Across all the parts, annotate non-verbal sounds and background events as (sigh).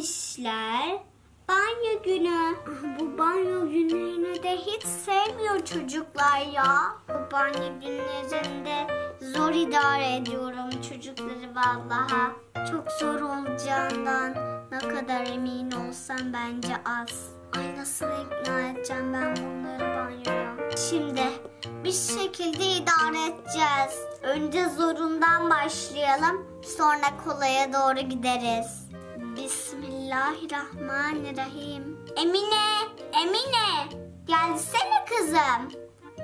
işler. Banyo günü. Bu banyo günlerini de hiç sevmiyor çocuklar ya. Bu banyo günlerinde zor idare ediyorum çocukları vallaha. Çok zor olacağından ne kadar emin olsam bence az. Ay nasıl ikna edeceğim ben bunları banyoya? Şimdi bir şekilde idare edeceğiz. Önce zorundan başlayalım. Sonra kolaya doğru gideriz. Bismillahirrahmanirrahim. Emine, Emine. Gelsene kızım.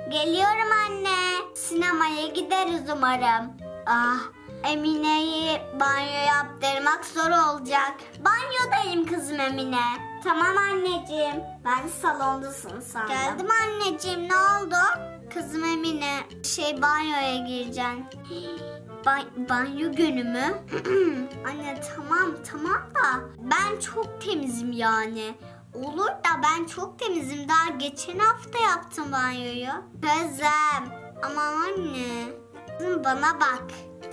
Geliyorum anne. Sinemaya gideriz umarım. Ah, Emine'yi banyo yaptırmak zor olacak. Banyodayım kızım Emine. Tamam anneciğim. Ben salondasın sandım. Geldim anneciğim. Ne oldu? Kızım Şey banyoya gireceksin. Ba- banyo günü mü? (clears throat) Anne tamam tamam da ben çok temizim yani. Olur da ben çok temizim. Daha geçen hafta yaptım banyoyu. Kızım ama anne. Kızım bana bak.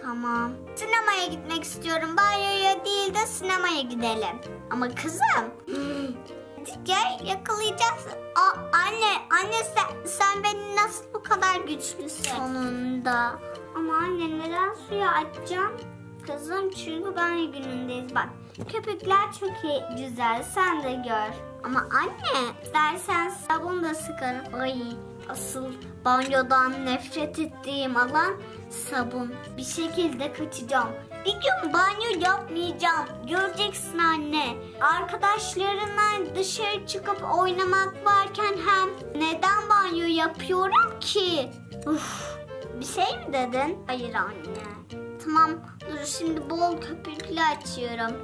Tamam. Sinemaya gitmek istiyorum. Banyoya değil de sinemaya gidelim. Ama kızım. Gel yakalayacağız. Aa, anne, anne sen, sen beni nasıl bu kadar güçlüsün? Sonunda. Ama anne neden suyu açacağım? Kızım çünkü banyo günündeyiz bak. Köpükler çok iyi, güzel sen de gör. Ama anne dersen sabun da sıkarım. Ay asıl banyodan nefret ettiğim alan sabun. Bir şekilde kaçacağım. Bir gün banyo yapmayacağım. Göreceksin anne. Arkadaşlarınla dışarı çıkıp oynamak varken hem neden banyo yapıyorum ki? Uf, bir şey mi dedin? Hayır anne. Tamam dur şimdi bol köpüklü açıyorum.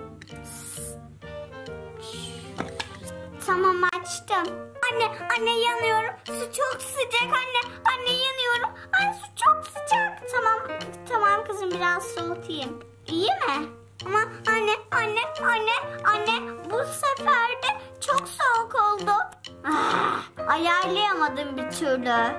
Tamam açtım. Anne anne yanıyorum. Su çok sıcak anne. Anne yanıyorum. Anne su çok sıcak. Tamam tamam kızım biraz soğutayım. İyi mi? Ama anne anne anne anne bu sefer de çok soğuk oldu. Ah, ayarlayamadım bir türlü.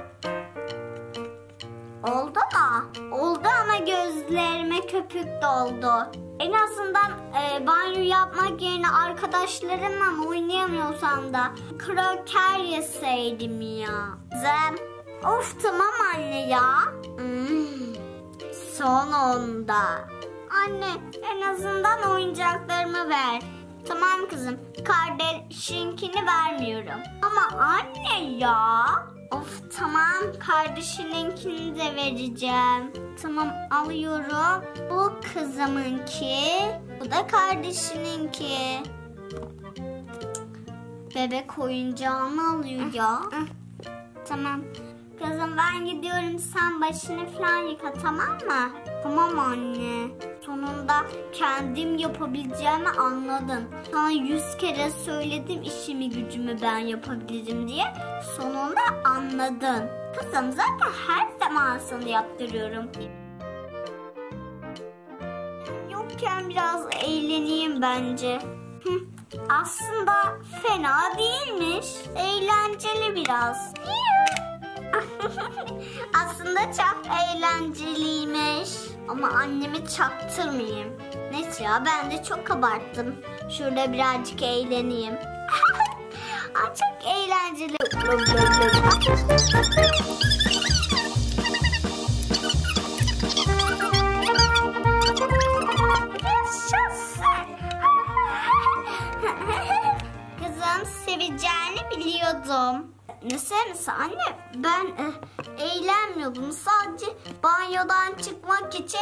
Oldu mu? Oldu ama gözlerime köpük doldu. En azından e, banyo yapmak yerine arkadaşlarımla oynayamıyorsam da kroker yeseydim ya. Zem. Of tamam anne ya. Hmm, son onda. Anne en azından oyuncaklarımı ver. Tamam kızım. Kardeşinkini vermiyorum. Ama anne ya. Of tamam kardeşininkini de vereceğim. Tamam alıyorum. Bu kızımınki. Bu da kardeşininki. Bebek oyuncağını alıyor ya. Tamam. Kızım ben gidiyorum sen başını falan yıka tamam mı? Tamam anne. Sonunda kendim yapabileceğimi anladın. Sana yüz kere söyledim işimi gücümü ben yapabilirim diye. Sonunda anladın. Kızım zaten her zaman sana yaptırıyorum. Yokken biraz eğleneyim bence. Aslında fena değilmiş. Eğlenceli biraz. (laughs) Aslında çok eğlenceliymiş. Ama annemi çaktırmayayım. Neyse ya ben de çok abarttım. Şurada birazcık eğleneyim. (laughs) Aa, çok eğlenceli. Ne sevmesi anne? Ben e, eğlenmiyordum. Sadece banyodan çıkmak için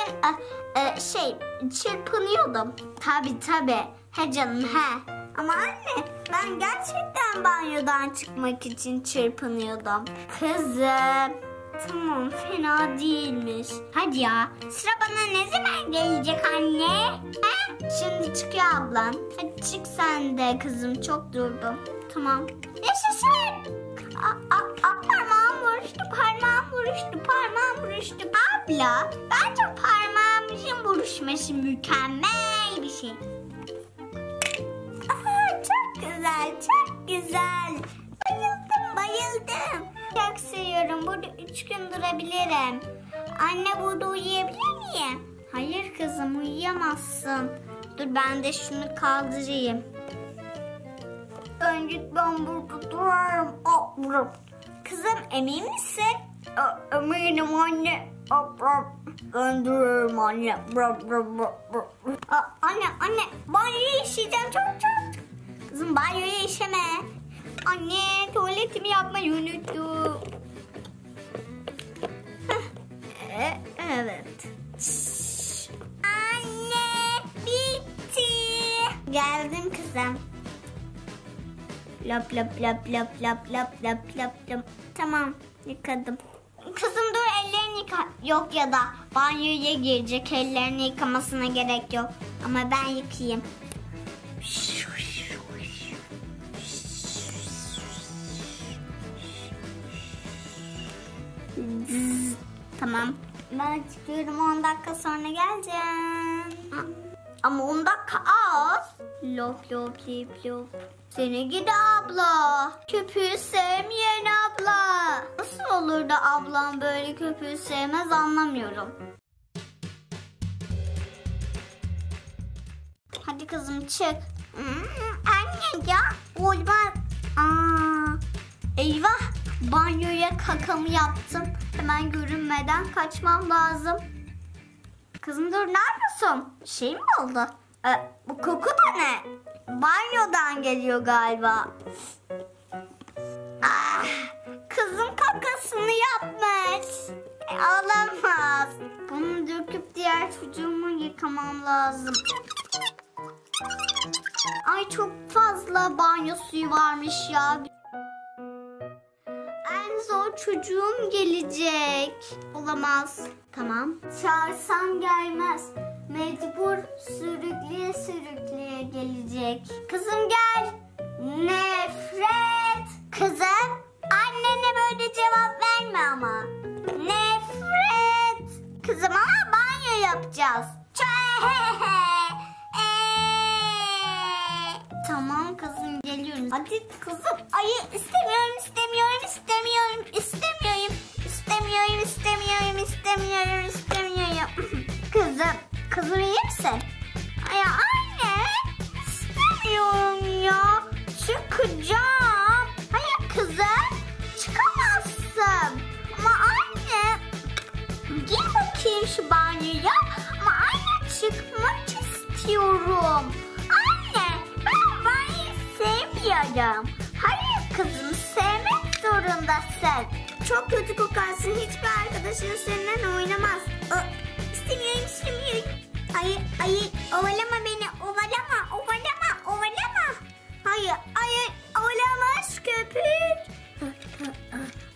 e, e, şey çırpınıyordum. Tabi tabi. He canım he. Ama anne ben gerçekten banyodan çıkmak için çırpınıyordum. Kızım. Tamam fena değilmiş. Hadi ya sıra bana ne zaman gelecek anne? He? Şimdi çıkıyor ablan. Hadi çık sen de kızım çok durdum. Tamam. Yaşasın. A, a, parmağım vuruştu, parmağım vuruştu, parmağım vuruştu. Abla, bence parmağımızın vuruşması mükemmel bir şey. Aha, çok güzel, çok güzel. Bayıldım, bayıldım. Çok seviyorum. Burada üç gün durabilirim. Anne burada uyuyabilir miyim? Hayır kızım uyuyamazsın. Dur ben de şunu kaldırayım. Önce ben burada durarım. Ablam. Kızım emin misin? E, eminim anne. Ablam. Ben durarım anne. Bra, bra, bra, anne anne banyoya işeyeceğim çok çok. Kızım banyoya işeme. Anne tuvaletimi yapmayı unuttum. E- evet. Lap lap lap lap lap lap lap lap lap. Tamam yıkadım. Kızım dur ellerini yıka. Yok ya da banyoya girecek ellerini yıkamasına gerek yok. Ama ben yıkayayım. Tamam. Ben çıkıyorum 10 dakika sonra geleceğim. Ama 10 dakika az. Lop lop lip lop. Seni gidi abla. Köpüğü sevmeyen abla. Nasıl olur da ablam böyle köpüğü sevmez anlamıyorum. Hadi kızım çık. Hmm, anne ya olmaz. Aa, eyvah banyoya kakamı yaptım. Hemen görünmeden kaçmam lazım. Kızım dur ne yapıyorsun? Şey mi oldu? Ee, bu koku da ne? Banyodan geliyor galiba. Ah, kızım kakasını yapmış. E, alamaz. Bunu döküp diğer çocuğumu yıkamam lazım. Ay çok fazla banyo suyu varmış ya. En zor çocuğum gelecek. Olamaz. Tamam. Çağırsam gelmez. Mecbur sürükleye sürükleye gelecek. Kızım gel. Nefret. Kızım. Annene böyle cevap verme ama. Nefret. Kızım ama banyo yapacağız. Tamam kızım geliyorum. Hadi kızım. Ayı istemiyorum istemiyorum kızım. İyi misin? Ay anne istemiyorum ya. Çıkacağım. Hayır kızım çıkamazsın. Ama anne gir bakayım şu banyoya. Ama anne çıkmak istiyorum. Anne ben banyoyu sevmiyorum. Hayır kızım sevmek zorundasın. Çok kötü kokarsın. Hiçbir arkadaşın seninle oynamaz. Ö, istemiyorum istemiyorum. Hayır hayır ovalama beni. Ovalama ovalama ovalama. Hayır hayır olamaz köpük.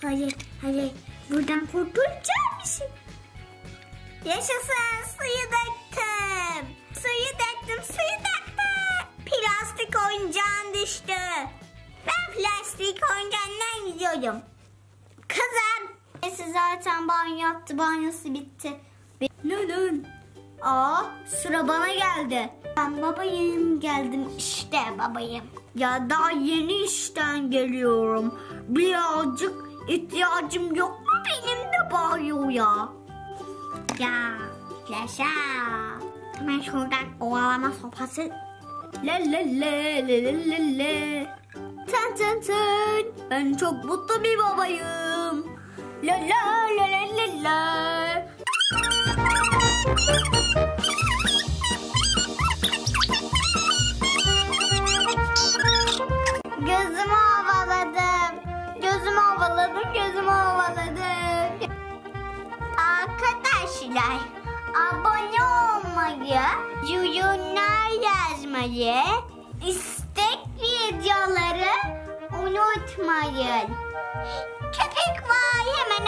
Hayır hayır buradan kurtulacağım şey. Yaşasın suyu döktüm. Suyu döktüm suyu döktüm. Plastik oyuncağın düştü. Ben plastik oyuncağından gidiyorum. Kızım. Neyse zaten banyo yaptı banyosu bitti. Neden? Aa sıra bana geldi. Ben babayım geldim işte babayım. Ya daha yeni işten geliyorum. Birazcık ihtiyacım yok mu benim de banyoya? Ya yaşa. Hemen şuradan ovalama sopası. La la la la la la la. Tın tın tın. Ben çok mutlu bir babayım. La la la la la la. Gözümü ovaladım. Gözümü ovaladım, gözümü ovaladım. Arkadaşlar abone olmayı, yorumlar yazmayı, istek videoları unutmayın. Köpek var hemen